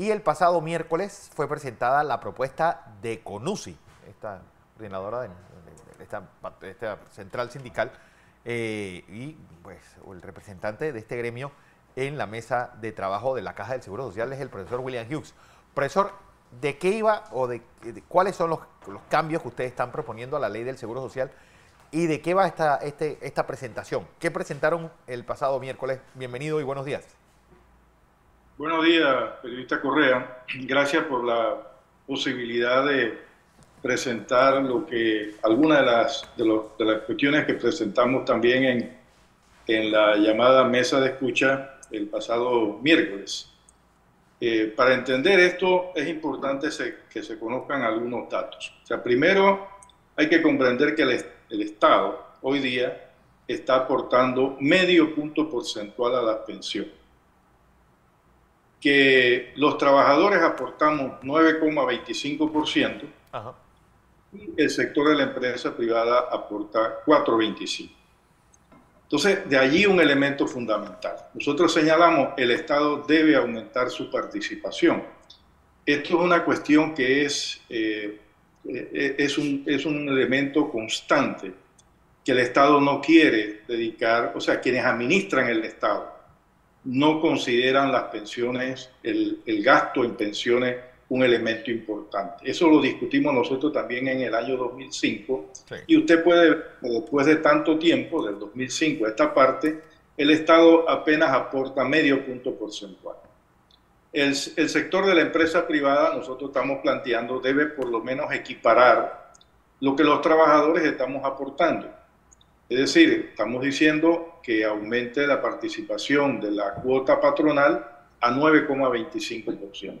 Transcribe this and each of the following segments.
Y el pasado miércoles fue presentada la propuesta de CONUSI, esta coordinadora de, esta, central sindical, eh, y pues el representante de este gremio en la mesa de trabajo de la Caja del Seguro Social es el profesor William Hughes. Profesor, ¿de qué iba o de, cuáles son los, cambios que ustedes están proponiendo a la ley del Seguro Social y de qué va esta, este, esta presentación? ¿Qué presentaron el pasado miércoles? Bienvenido y buenos días. Buenos días, periodista Correa. Gracias por la posibilidad de presentar lo que algunas de las, de, las cuestiones que presentamos también en, en, la llamada mesa de escucha el pasado miércoles. Eh, para entender esto es importante que se conozcan algunos datos. O sea, primero hay que comprender que el, el Estado hoy día está aportando medio punto porcentual a la pensión que los trabajadores aportamos 9,25% y el sector de la empresa privada aporta 4,25%. Entonces, de allí un elemento fundamental. Nosotros señalamos el Estado debe aumentar su participación. Esto es una cuestión que es, eh, eh, es, un, es un elemento constante que el Estado no quiere dedicar, o sea, quienes administran el Estado no consideran las pensiones, el, gasto en pensiones un elemento importante. Eso lo discutimos nosotros también en el año 2005 y usted puede, después de tanto tiempo, del 2005 a esta parte, el Estado apenas aporta medio punto porcentual. El, el sector de la empresa privada, nosotros estamos planteando, debe por lo menos equiparar lo que los trabajadores estamos aportando. Es decir, estamos diciendo que aumente la participación de la cuota patronal a 9,25%.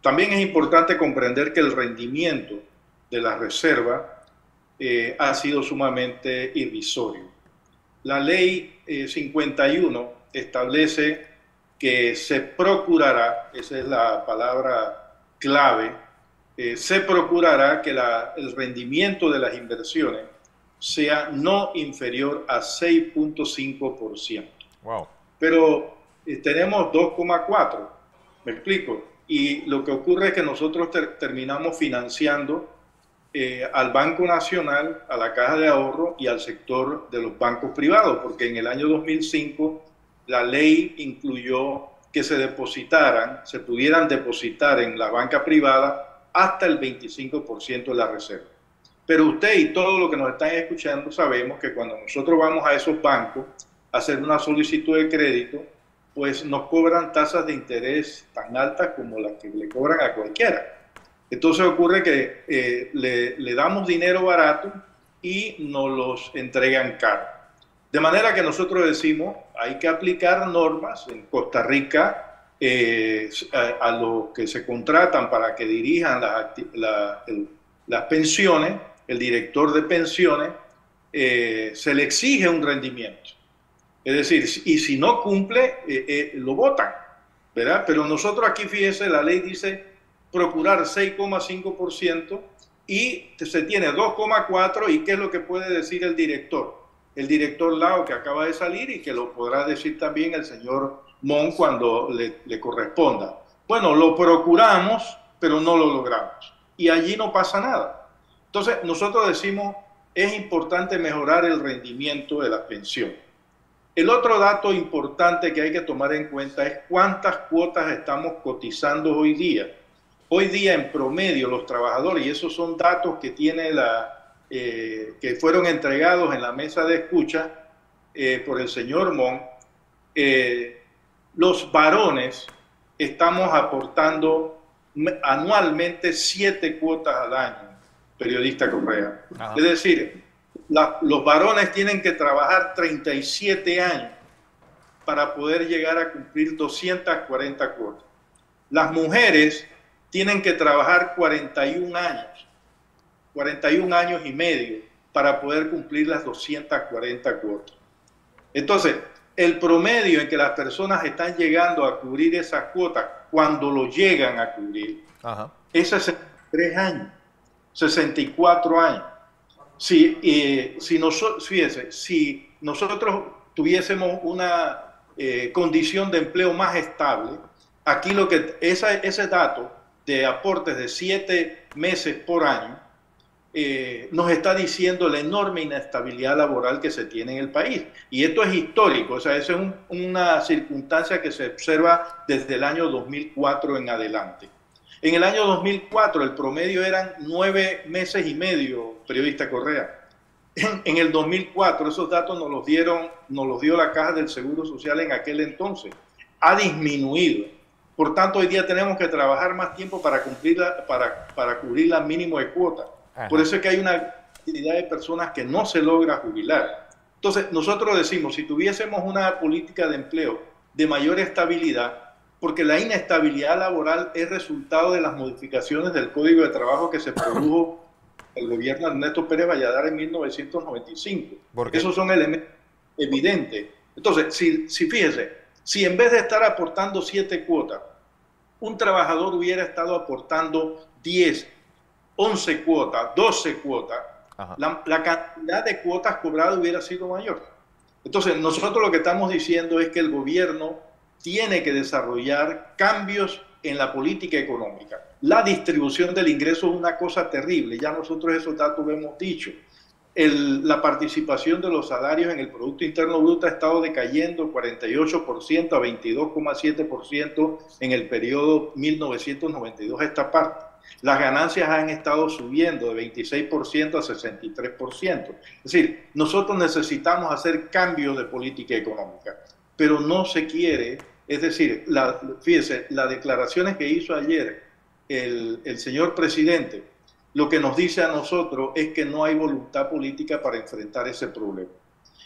También es importante comprender que el rendimiento de la reserva eh, ha sido sumamente irrisorio. La ley 51 eh, establece que se procurará, esa es la palabra clave, eh, se procurará que el rendimiento de las inversiones sea no inferior a 6.5%. Wow. Pero eh, tenemos 2,4, me explico. Y lo que ocurre es que nosotros terminamos financiando eh, al Banco Nacional, a la Caja de Ahorro y al sector de los bancos privados, porque en el año 2005 la ley incluyó que se depositaran, se pudieran depositar en la banca privada hasta el 25% de la reserva. Pero usted y todos los que nos están escuchando sabemos que cuando nosotros vamos a esos bancos a hacer una solicitud de crédito, pues nos cobran tasas de interés tan altas como las que le cobran a cualquiera. Entonces ocurre que eh, le, damos dinero barato y nos los entregan caro. De manera que nosotros decimos, hay que aplicar normas en Costa Rica eh, a, los que se contratan para que dirijan las pensiones, el director de pensiones, eh, se le exige un rendimiento. Es decir, y si no cumple, eh, eh, lo votan, ¿verdad? Pero nosotros aquí, fíjese, la ley dice procurar 6,5% y se tiene 2,4% y ¿qué es lo que puede decir el director? El director Lao que acaba de salir y que lo podrá decir también el señor Mon cuando le, le corresponda. Bueno, lo procuramos, pero no lo logramos. Y allí no pasa nada. Entonces, nosotros decimos, es importante mejorar el rendimiento de la pensión. El otro dato importante que hay que tomar en cuenta es cuántas cuotas estamos cotizando hoy día. Hoy día, en promedio, los trabajadores, y esos son datos que, tiene la, eh, que fueron entregados en la mesa de escucha eh, por el señor Mon, eh, los varones estamos aportando anualmente siete cuotas al año periodista Correa. Es decir, los varones tienen que trabajar 37 años para poder llegar a cumplir 240 cuotas. Las mujeres tienen que trabajar 41 años, 41 años y medio para poder cumplir las 240 cuotas. Entonces, el promedio en que las personas están llegando a cubrir esas cuotas, cuando lo llegan a cubrir, es 63 años. 64 años. Si, eh, si, nosotros, fíjese, si nosotros tuviésemos una eh, condición de empleo más estable, aquí lo que esa, ese dato de aportes de siete meses por año eh, nos está diciendo la enorme inestabilidad laboral que se tiene en el país. Y esto es histórico, o sea, esa es una circunstancia que se observa desde el año 2004 en adelante. En el año 2004 el promedio eran nueve meses y medio, periodista Correa. En, el 2004 esos datos nos los dieron, nos los dio la Caja del Seguro Social en aquel entonces. Ha disminuido. Por tanto, hoy día tenemos que trabajar más tiempo para cumplir la, para, para cubrir la mínimo de cuota. Por eso es que hay una cantidad de personas que no se logra jubilar. Entonces, nosotros decimos, si tuviésemos una política de empleo de mayor estabilidad, porque la inestabilidad laboral es resultado de las modificaciones del Código de Trabajo que se produjo el gobierno de Ernesto Pérez Valladares en 1995. Porque esos son elementos evidentes. Entonces, si, si fíjese, si en vez de estar aportando siete cuotas, un trabajador hubiera estado aportando 10, 11 cuotas, 12 cuotas, la, la, cantidad de cuotas cobradas hubiera sido mayor. Entonces, nosotros lo que estamos diciendo es que el gobierno tiene que desarrollar cambios en la política económica. La distribución del ingreso es una cosa terrible, ya nosotros esos datos hemos dicho. la participación de los salarios en el Producto Interno Bruto ha estado decayendo 48% a 22,7% en el periodo 1992 esta parte. Las ganancias han estado subiendo de 26% a 63%. Es decir, nosotros necesitamos hacer cambios de política económica pero no se quiere, es decir, la, fíjese, las declaraciones que hizo ayer el, señor presidente, lo que nos dice a nosotros es que no hay voluntad política para enfrentar ese problema.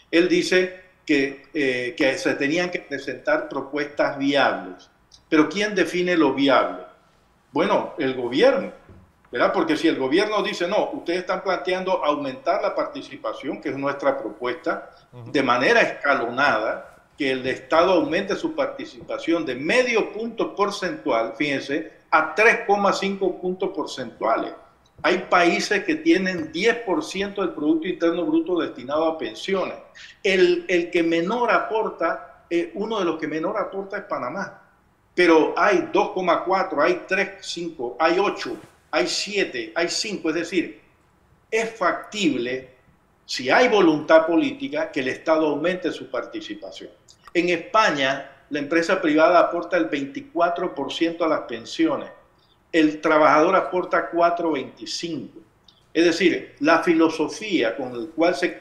Él dice que, eh, que se tenían que presentar propuestas viables, pero ¿quién define lo viable? Bueno, el gobierno, ¿verdad? Porque si el gobierno dice, no, ustedes están planteando aumentar la participación, que es nuestra propuesta, de manera escalonada, que el Estado aumente su participación de medio punto porcentual, fíjense, a 3,5 puntos porcentuales. Hay países que tienen 10% del Producto Interno Bruto destinado a pensiones. El, el que menor aporta, eh, uno de los que menor aporta es Panamá. Pero hay 2,4, hay 3,5, hay 8, hay 7, hay 5. Es decir, es factible, si hay voluntad política, que el Estado aumente su participación. En España, la empresa privada aporta el 24% a las pensiones, el trabajador aporta 4,25%. Es decir, la filosofía con,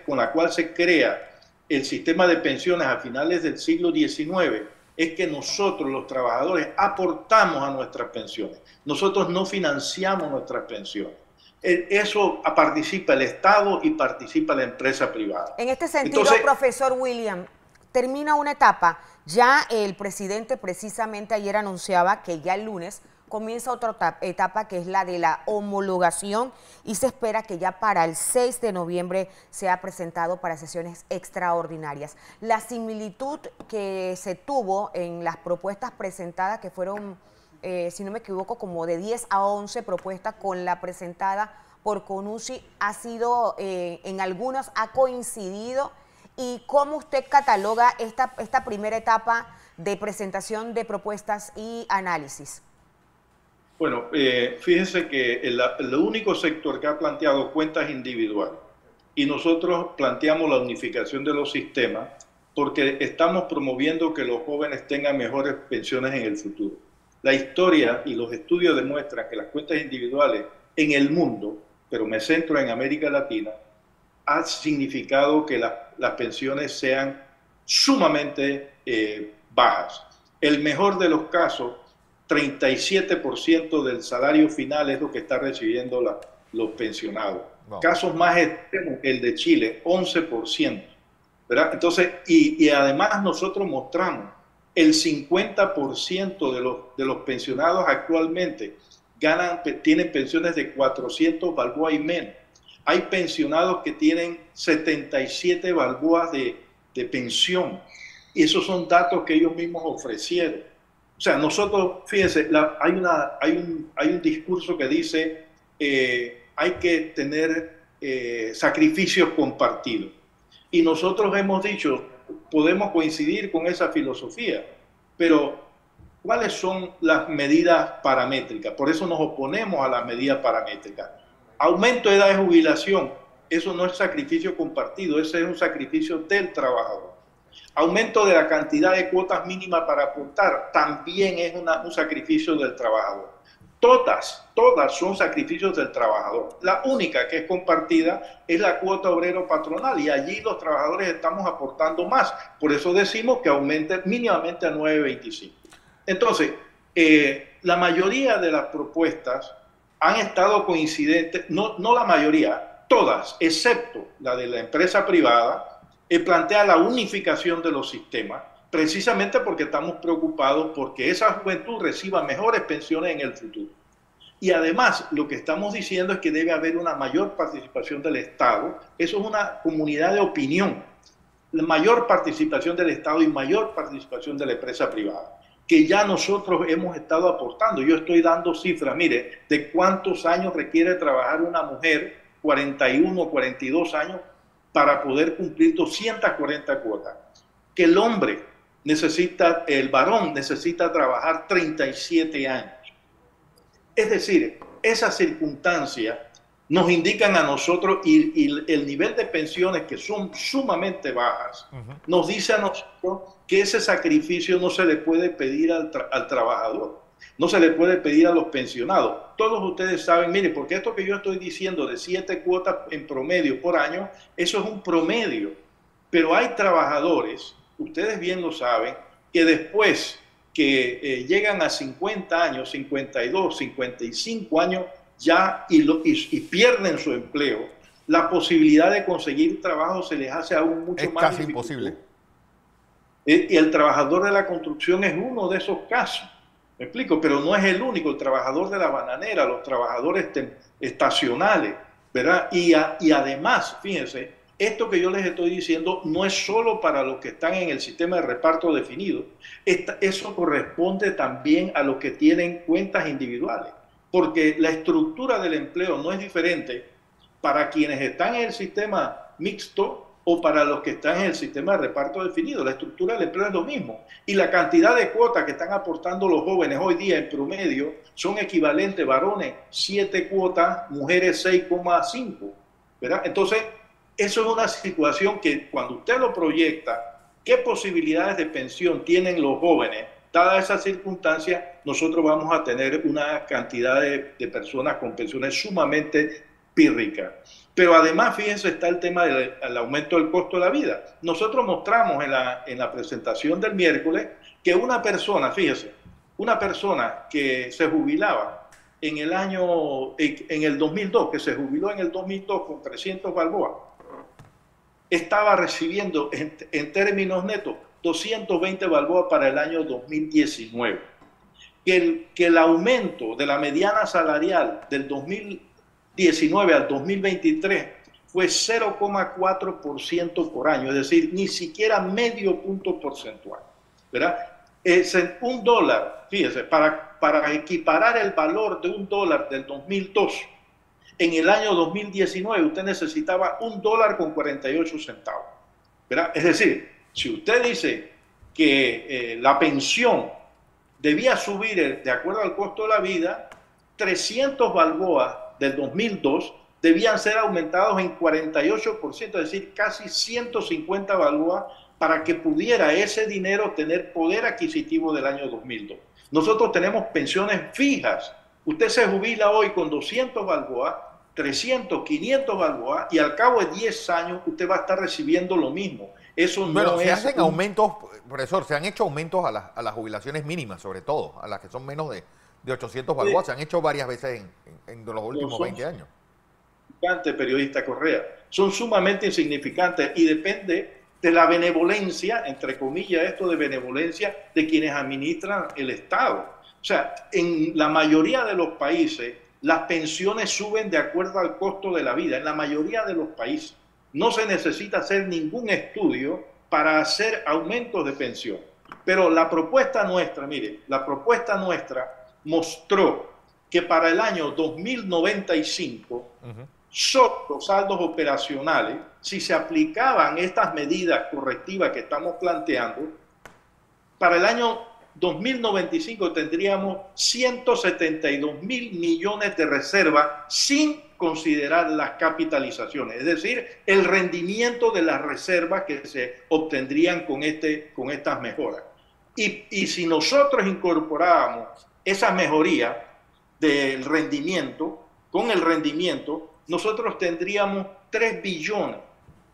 con la cual se crea el sistema de pensiones a finales del siglo XIX es que nosotros los trabajadores aportamos a nuestras pensiones. Nosotros no financiamos nuestras pensiones. Eso participa el Estado y participa la empresa privada. En este sentido, profesor William, termina una etapa. Ya el presidente precisamente ayer anunciaba que ya el lunes comienza otra etapa que es la de la homologación y se espera que ya para el 6 de noviembre sea presentado para sesiones extraordinarias. La similitud que se tuvo en las propuestas presentadas, que fueron, eh, si no me equivoco, como de 10 a 11 propuestas con la presentada por CONUSI, ha sido, eh, en algunas ha coincidido y cómo usted cataloga esta, esta primera etapa de presentación de propuestas y análisis. Bueno, eh, fíjense que el, el, único sector que ha planteado cuentas individuales y nosotros planteamos la unificación de los sistemas porque estamos promoviendo que los jóvenes tengan mejores pensiones en el futuro. La historia y los estudios demuestran que las cuentas individuales en el mundo, pero me centro en América Latina, ha significado que las pensiones sean sumamente eh, bajas. El mejor de los casos, 37% del salario final es lo que están recibiendo los pensionados. Casos más extremos, el de Chile, 11%. ¿verdad? Entonces, y, además nosotros mostramos el 50% de los, de los pensionados actualmente ganan, tienen pensiones de 400 balboa y menos. Hay pensionados que tienen 77 balboas de, pensión. Y esos son datos que ellos mismos ofrecieron. O sea, nosotros, fíjense, hay, una, hay, un, hay un discurso que dice eh, hay que tener eh, sacrificios compartidos. Y nosotros hemos dicho, podemos coincidir con esa filosofía, pero ¿Cuáles son las medidas paramétricas? Por eso nos oponemos a las medidas paramétricas. Aumento de edad de jubilación, eso no es sacrificio compartido, ese es un sacrificio del trabajador. Aumento de la cantidad de cuotas mínimas para aportar, también es un sacrificio del trabajador. Todas, todas son sacrificios del trabajador. La única que es compartida es la cuota obrero patronal y allí los trabajadores estamos aportando más. Por eso decimos que aumente mínimamente a 9.25. Entonces, eh, la mayoría de las propuestas han estado coincidentes, no, no la mayoría, todas, excepto la de la empresa privada, eh, plantea la unificación de los sistemas precisamente porque estamos preocupados porque esa juventud reciba mejores pensiones en el futuro. Y además, lo que estamos diciendo es que debe haber una mayor participación del Estado. Eso es una comunidad de opinión. La mayor participación del Estado y mayor participación de la empresa privada, que ya nosotros hemos estado aportando. Yo estoy dando cifras, mire, de cuántos años requiere trabajar una mujer, 41, 42 años, para poder cumplir 240 cuotas. Que el hombre necesita, el varón necesita trabajar 37 años. Es decir, esas circunstancias nos indican a nosotros y, el nivel de pensiones que son sumamente bajas, nos dice a nosotros que ese sacrificio no se le puede pedir al, al, trabajador, no se le puede pedir a los pensionados. Todos ustedes saben, mire, porque esto que yo estoy diciendo de siete cuotas en promedio por año, eso es un promedio, pero hay trabajadores ustedes bien lo saben, que después que eh, llegan a 50 años, 52, 55 años, ya y, y, pierden su empleo, la posibilidad de conseguir trabajo se les hace aún mucho es más casi imposible. Eh, y el trabajador de la construcción es uno de esos casos. Me explico, pero no es el único, el trabajador de la bananera, los trabajadores estacionales, ¿verdad? Y, y además, fíjense, esto que yo les estoy diciendo no es solo para los que están en el sistema de reparto definido, eso corresponde también a los que tienen cuentas individuales, porque la estructura del empleo no es diferente para quienes están en el sistema mixto o para los que están en el sistema de reparto definido. La estructura del empleo es lo mismo. Y la cantidad de cuotas que están aportando los jóvenes hoy día en promedio son equivalentes, varones 7 cuotas, mujeres 6,5. ¿verdad? Entonces, eso es una situación que cuando usted lo proyecta, ¿qué posibilidades de pensión tienen los jóvenes? Dada esa circunstancia, nosotros vamos a tener una cantidad de, personas con pensiones sumamente pírricas. Pero además, fíjense, está el tema del aumento del costo de la vida. Nosotros mostramos en la, en la presentación del miércoles que una persona, fíjese, una persona que se jubilaba en el año, en el 2002, que se jubiló en el 2002 con 300 balboas, estaba recibiendo en, términos netos 220 balboas para el año 2019. Que el, que el aumento de la mediana salarial del 2019 al 2023 fue 0,4% por año, es decir, ni siquiera medio punto porcentual. ¿verdad? Es un dólar, fíjese, para, para equiparar el valor de un dólar del 2002 en el año 2019 usted necesitaba un dólar con 48 centavos. Es decir, si usted dice que eh, la pensión debía subir eh, de acuerdo al costo de la vida, 300 balboas del 2002 debían ser aumentados en 48%, es decir, casi 150 balboas para que pudiera ese dinero tener poder adquisitivo del año 2002. Nosotros tenemos pensiones fijas. Usted se jubila hoy con 200 balboas 300, 500 balboas y al cabo de 10 años usted va a estar recibiendo lo mismo. Eso no bueno, se hacen aumentos, profesor, se han hecho aumentos a, a, las jubilaciones mínimas, sobre todo, a las que son menos de, de 800 balboas, se han hecho varias veces en, los últimos 20 años. Periodista Correa, son sumamente insignificantes y depende de la benevolencia, entre comillas, esto de benevolencia de quienes administran el Estado. O sea, en la mayoría de los países las pensiones suben de acuerdo al costo de la vida en la mayoría de los países. No se necesita hacer ningún estudio para hacer aumentos de pensión. Pero la propuesta nuestra, mire, la propuesta nuestra mostró que para el año 2095, los saldos operacionales, si se aplicaban estas medidas correctivas que estamos planteando, para el año 2095 tendríamos 172 mil millones de reservas sin considerar las capitalizaciones, es decir, el rendimiento de las reservas que se obtendrían con, este, con estas mejoras. Y, y si nosotros incorporábamos esa mejoría del rendimiento, con el rendimiento, nosotros tendríamos 3 billones,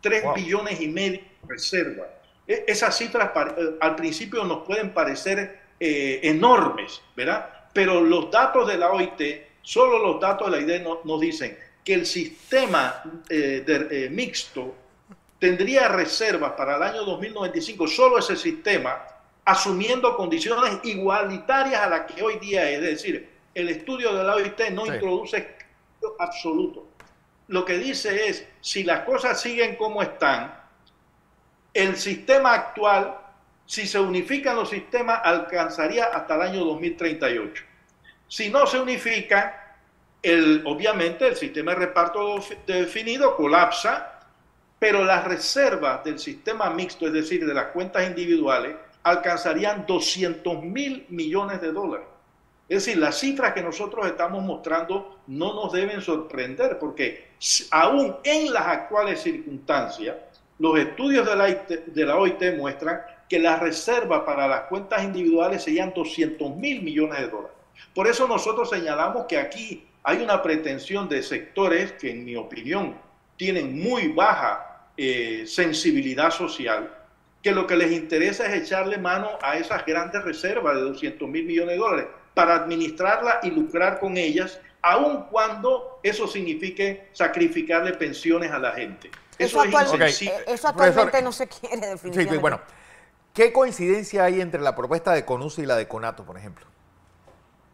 3 billones y medio de reservas. E, esas cifras eh, al principio nos pueden parecer eh, enormes, ¿verdad? Pero los datos de la OIT, solo los datos de la ID nos, dicen que el sistema eh, mixto tendría reservas para el año 2095, solo ese sistema, asumiendo condiciones igualitarias a las que hoy día es. Es decir, el estudio de la OIT no introduce absoluto. Lo que dice es, si las cosas siguen como están, el sistema actual, si se unifican los sistemas, alcanzaría hasta el año 2038. Si no se unifican, el, obviamente el sistema de reparto definido colapsa, pero las reservas del sistema mixto, es decir, de las cuentas individuales, alcanzarían 200 mil millones de dólares. Es decir, las cifras que nosotros estamos mostrando no nos deben sorprender, porque aún en las actuales circunstancias, los estudios de la, OIT muestran que la reserva para las cuentas individuales serían 200 mil millones de dólares. Por eso nosotros señalamos que aquí hay una pretensión de sectores que, en mi opinión, tienen muy baja eh, sensibilidad social, que lo que les interesa es echarle mano a esas grandes reservas de 200 mil millones de dólares para administrarla y lucrar con ellas, aun cuando eso signifique sacrificarle pensiones a la gente. Eso, actualmente no se quiere definitivamente. Sí, bueno, ¿qué coincidencia hay entre la propuesta de CONUS y la de CONATO, por ejemplo?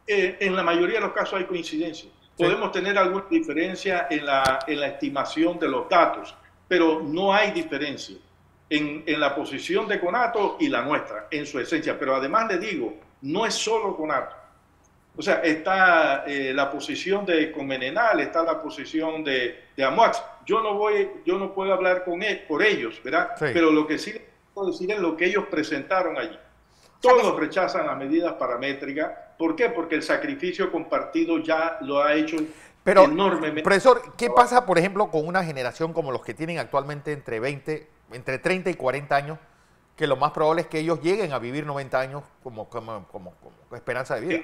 Eh, en la mayoría de los casos hay coincidencia. Podemos tener alguna diferencia en la, en la estimación de los datos, pero no hay diferencia en, en, la posición de Conato y la nuestra, en su esencia. Pero además le digo, no es solo Conato. O sea, está eh, la posición de Comenenal, está la posición de, de Amoax. Yo no voy, yo no puedo hablar con él, por ellos, ¿verdad? Pero lo que sí puedo decir es lo que ellos presentaron allí. Todos rechazan las medidas paramétricas. ¿Por qué? Porque el sacrificio compartido ya lo ha hecho Pero, enormemente. Profesor, ¿qué pasa, por ejemplo, con una generación como los que tienen actualmente entre 20, entre 30 y 40 años, que lo más probable es que ellos lleguen a vivir 90 años como, como, como, esperanza de vida?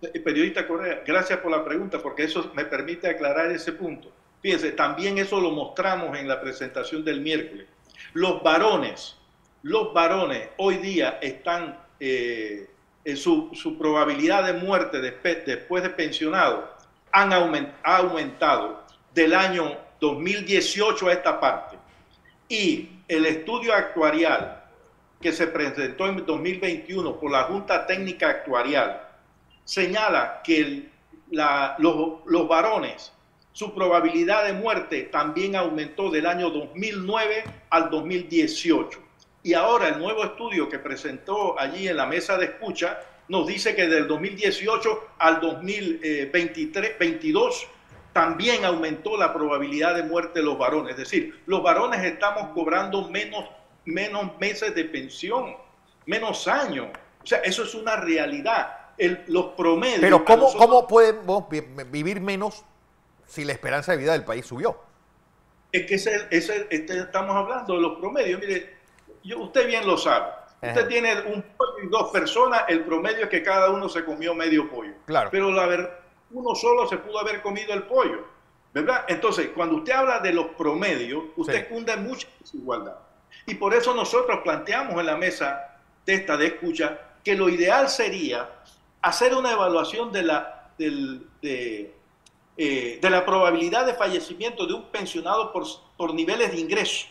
Periodista Correa, gracias por la pregunta, porque eso me permite aclarar ese punto. Fíjense, también eso lo mostramos en la presentación del miércoles. Los varones, los varones hoy día están, eh, en su, probabilidad de muerte después, de pensionado han ha aumentado del año 2018 a esta parte. Y el estudio actuarial que se presentó en 2021 por la Junta Técnica Actuarial señala que los, varones, su probabilidad de muerte también aumentó del año 2009 al 2018. Y ahora el nuevo estudio que presentó allí en la mesa de escucha nos dice que del 2018 al 2022 también aumentó la probabilidad de muerte de los varones. Es decir, los varones estamos cobrando menos, menos meses de pensión, menos años. O sea, eso es una realidad los promedios. Pero ¿cómo, ¿cómo podemos vivir menos si la esperanza de vida del país subió? Es que ese, ese, este, estamos hablando de los promedios. Mire, yo, usted bien lo sabe. Usted tiene un pollo y dos personas, el promedio es que cada uno se comió medio pollo. Claro. Pero la verdad, uno solo se pudo haber comido el pollo. ¿Verdad? Entonces, cuando usted habla de los promedios, usted cunde mucha desigualdad. Y por eso nosotros planteamos en la mesa de esta de escucha que lo ideal sería hacer una evaluación de la, de, eh, de, la probabilidad de fallecimiento de un pensionado por, por niveles de ingreso,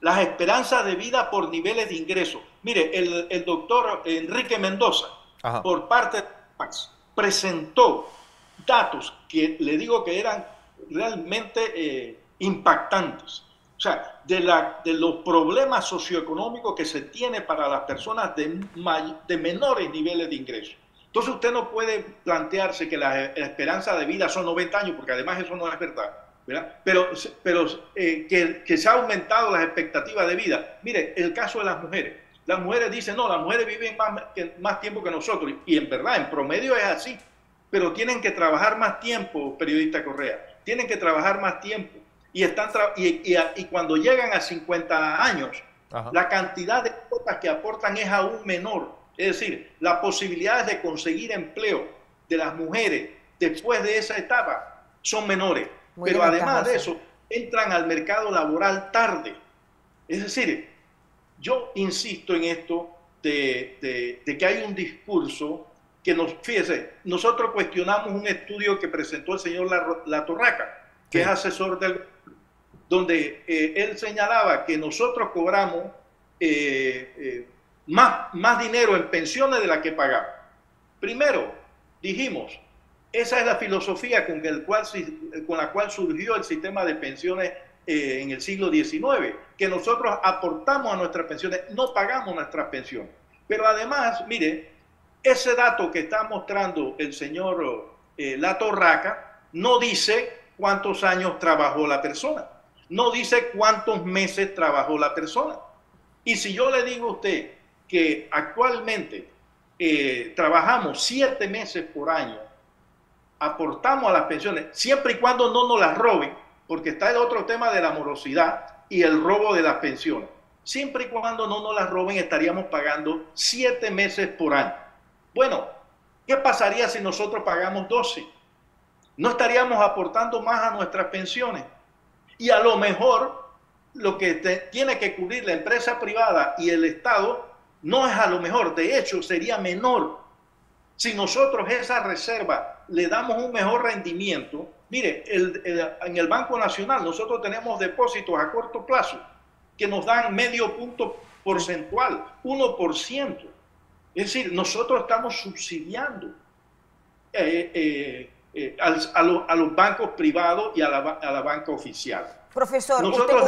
las esperanzas de vida por niveles de ingreso. Mire, el, el doctor Enrique Mendoza, por parte de Max, presentó datos que le digo que eran realmente eh, impactantes. O sea, de, la, de los problemas socioeconómicos que se tiene para las personas de, de menores niveles de ingreso. Entonces usted no puede plantearse que la esperanza de vida son 90 años, porque además eso no es verdad. ¿verdad? Pero, pero eh, que, se ha aumentado las expectativas de vida. Mire, el caso de las mujeres. Las mujeres dicen, no, las mujeres viven más, más tiempo que nosotros. Y en verdad, en promedio es así. Pero tienen que trabajar más tiempo, periodista Correa. Tienen que trabajar más tiempo. Y, están y, y, cuando llegan a 50 años, la cantidad de cuotas que aportan es aún menor. Es decir, las posibilidades de conseguir empleo de las mujeres después de esa etapa son menores. Pero además de eso, entran al mercado laboral tarde. Es decir, yo insisto en esto de, que hay un discurso que nos, fíjese, nosotros cuestionamos un estudio que presentó el señor La, Torraca, que es asesor del donde eh, él señalaba que nosotros cobramos eh, eh, más, más dinero en pensiones de la que pagamos. Primero, dijimos, esa es la filosofía con, el cual, con la cual surgió el sistema de pensiones eh, en el siglo XIX, que nosotros aportamos a nuestras pensiones, no pagamos nuestras pensiones. Pero además, mire, ese dato que está mostrando el señor eh, La Torraca no dice cuántos años trabajó la persona, no dice cuántos meses trabajó la persona. Y si yo le digo a usted que actualmente eh, trabajamos siete meses por año, aportamos a las pensiones, siempre y cuando no nos las roben, porque está el otro tema de la morosidad y el robo de las pensiones. Siempre y cuando no nos las roben, estaríamos pagando siete meses por año. Bueno, ¿qué pasaría si nosotros pagamos 12? No estaríamos aportando más a nuestras pensiones. Y a lo mejor lo que tiene que cubrir la empresa privada y el Estado no es a lo mejor, de hecho sería menor. Si nosotros esa reserva le damos un mejor rendimiento, Mire, en el Banco Nacional nosotros tenemos depósitos a corto plazo que nos dan medio punto porcentual, 1%. Es decir, nosotros estamos subsidiando eh, eh, eh, a, los bancos privados y a la, a la banca oficial. Profesor,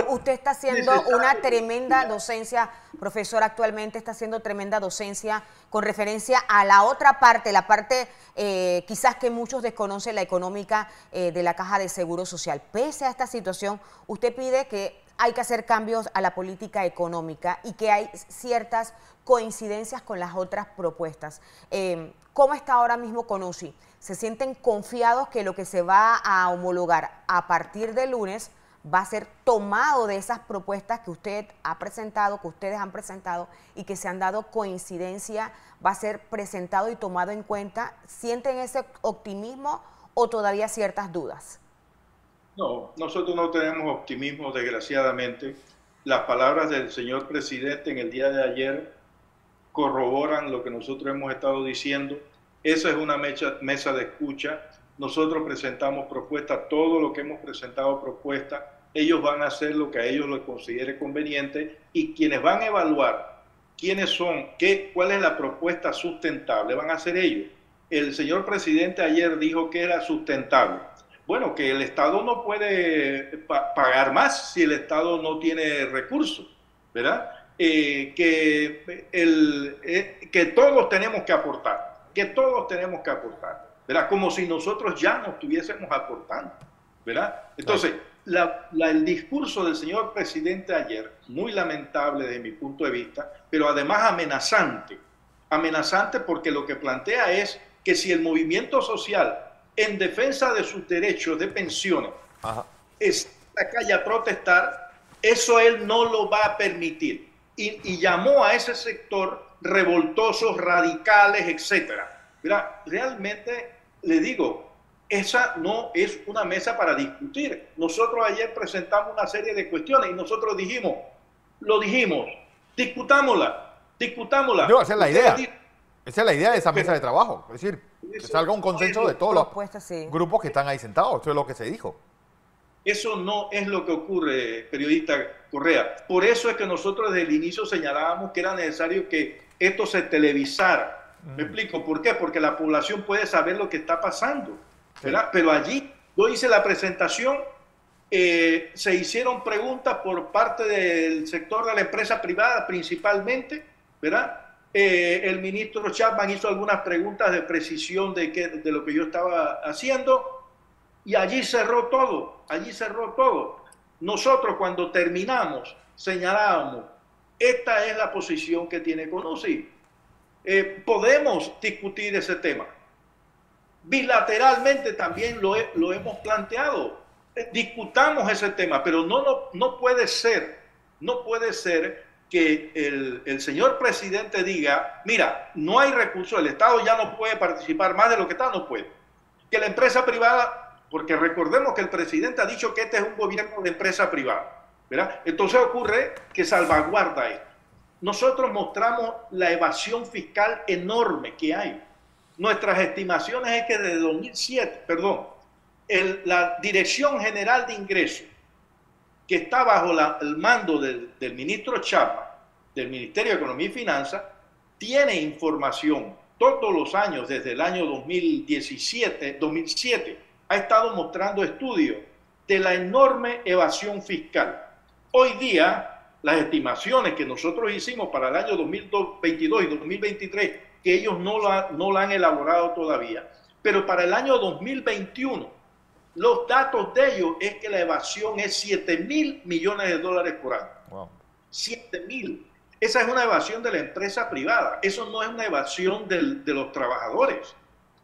usted, está haciendo una tremenda docencia, profesor, actualmente está haciendo tremenda docencia con referencia a la otra parte, la parte eh, quizás que muchos desconocen, la económica eh, de la Caja de Seguro Social. Pese a esta situación, usted pide que hay que hacer cambios a la política económica y que hay ciertas coincidencias con las otras propuestas. Eh, ¿Cómo está ahora mismo con UCI? ¿Se sienten confiados que lo que se va a homologar a partir de lunes va a ser tomado de esas propuestas que usted ha presentado, que ustedes han presentado y que se han dado coincidencia, va a ser presentado y tomado en cuenta. ¿Sienten ese optimismo o todavía ciertas dudas? No, nosotros no tenemos optimismo, desgraciadamente. Las palabras del señor presidente en el día de ayer corroboran lo que nosotros hemos estado diciendo. Esa es una mesa de escucha nosotros presentamos propuestas, todo lo que hemos presentado propuestas, ellos van a hacer lo que a ellos les considere conveniente y quienes van a evaluar quiénes son, qué, cuál es la propuesta sustentable, van a ser ellos. El señor presidente ayer dijo que era sustentable. Bueno, que el Estado no puede pagar más si el Estado no tiene recursos, ¿verdad? Eh, que, el, eh, que todos tenemos que aportar, que todos tenemos que aportar. ¿verdad? Como si nosotros ya no estuviésemos aportando, ¿verdad? Entonces, el discurso del señor presidente ayer, muy lamentable desde mi punto de vista, pero además amenazante, amenazante porque lo que plantea es que si el movimiento social en defensa de sus derechos de pensiones está en calle a protestar, eso él no lo va a permitir. Y, y llamó a ese sector revoltosos, radicales, etcétera. Realmente le digo, esa no es una mesa para discutir. Nosotros ayer presentamos una serie de cuestiones y nosotros dijimos, lo dijimos, discutámosla, discutámosla. esa es la idea. Esa es la idea de esa mesa de trabajo. Es decir, que salga un consenso de todos los grupos que están ahí sentados. Eso es lo que se dijo. Eso no es lo que ocurre, periodista Correa. Por eso es que nosotros desde el inicio señalábamos que era necesario que esto se televisara ¿Me explico por qué? Porque la población puede saber lo que está pasando. Pero allí yo hice la presentación, eh, se hicieron preguntas por parte del sector de la empresa privada principalmente, ¿verdad? Eh, el ministro Chapman hizo algunas preguntas de precisión de, qué, de lo que yo estaba haciendo y allí cerró todo, allí cerró todo. Nosotros cuando terminamos señalábamos Esta es la posición que tiene Conusi. Eh, podemos discutir ese tema. Bilateralmente también lo, lo hemos planteado. Eh, discutamos ese tema, pero no, no, no puede ser, no puede ser que el, el, señor presidente diga, mira, no hay recursos, el Estado ya no puede participar más de lo que está, no puede. Que la empresa privada, porque recordemos que el presidente ha dicho que este es un gobierno de empresa privada, ¿verdad? Entonces ocurre que salvaguarda esto. Nosotros mostramos la evasión fiscal enorme que hay. Nuestras estimaciones es que desde 2007, perdón, la Dirección General de Ingresos que está bajo el mando del, ministro Chapa, del Ministerio de Economía y Finanzas, tiene información todos los años, desde el año 2017, 2007, ha estado mostrando estudios de la enorme evasión fiscal. Hoy día, las estimaciones que nosotros hicimos para el año 2022 y 2023, que ellos no la, no la han elaborado todavía, pero para el año 2021, los datos de ellos es que la evasión es 7 mil millones de dólares por año. 7 mil. Esa es una evasión de la empresa privada. Eso no es una evasión de los trabajadores.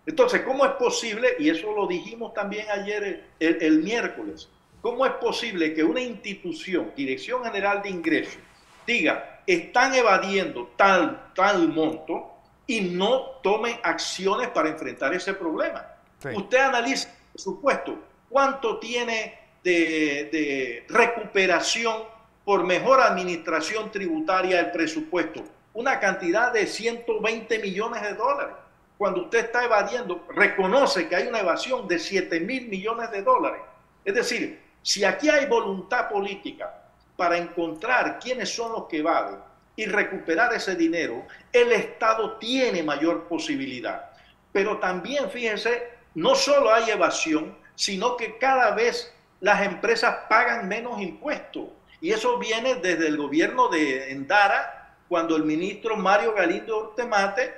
Entonces, ¿cómo es posible? Y eso lo dijimos también ayer, el, el miércoles. ¿Cómo es posible que una institución, Dirección General de Ingresos, diga, están evadiendo tal, tal monto y no tomen acciones para enfrentar ese problema? Usted analiza por supuesto, cuánto tiene de, recuperación por mejor administración tributaria el presupuesto. Una cantidad de 120 millones de dólares. Cuando usted está evadiendo, reconoce que hay una evasión de 7 mil millones de dólares. Es decir, si aquí hay voluntad política para encontrar quiénes son los que evaden y recuperar ese dinero, el Estado tiene mayor posibilidad. Pero también, fíjense, no solo hay evasión, sino que cada vez las empresas pagan menos impuestos. Y eso viene desde el gobierno de Endara, cuando el ministro Mario Galindo Ortemate,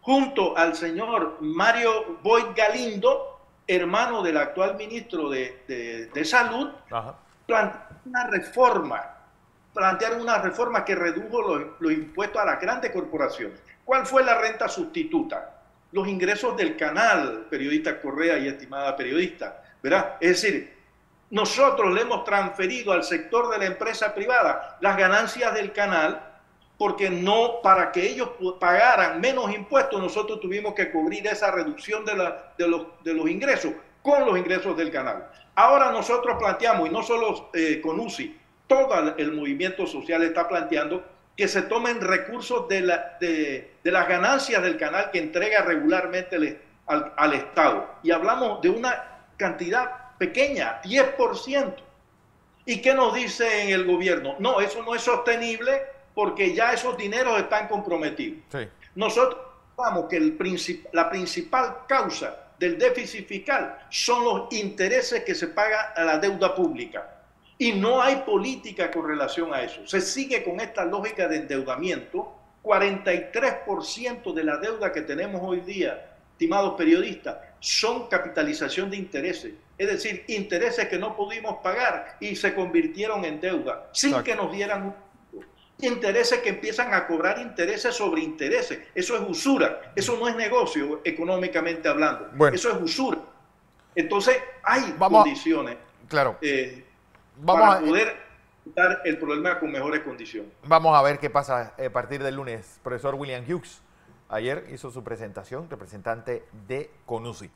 junto al señor Mario Boyd Galindo, hermano del actual ministro de, Salud, plantearon una reforma, plantearon una reforma que redujo los, impuestos a las grandes corporaciones. ¿Cuál fue la renta sustituta? los ingresos del canal, periodista Correa y estimada periodista, ¿verdad? Es decir, nosotros le hemos transferido al sector de la empresa privada las ganancias del canal porque no, para que ellos pagaran menos impuestos, nosotros tuvimos que cubrir esa reducción de, los, de los, ingresos con los ingresos del canal. Ahora nosotros planteamos, y no solo eh, con UCI, todo el movimiento social está planteando que se tomen recursos de, la, de, las ganancias del canal que entrega regularmente al, al, Estado. Y hablamos de una cantidad pequeña, 10%. ¿Y qué nos dice en el gobierno? No, eso no es sostenible porque ya esos dineros están comprometidos. Nosotros vamos que el la principal causa del déficit fiscal son los intereses que se paga a la deuda pública. Y no hay política con relación a eso. Se sigue con esta lógica de endeudamiento. 43% de la deuda que tenemos hoy día, estimados periodistas, son capitalización de intereses. Es decir, intereses que no pudimos pagar y se convirtieron en deuda sin que nos dieran intereses que empiezan a cobrar intereses sobre intereses. Eso es usura. Eso no es negocio económicamente hablando. Eso es usura. Entonces, hay condiciones. Claro. Eh, Vamos para a, poder dar el problema con mejores condiciones. Vamos a ver qué pasa a partir del lunes. Profesor William Hughes ayer hizo su presentación, representante de CONUSI.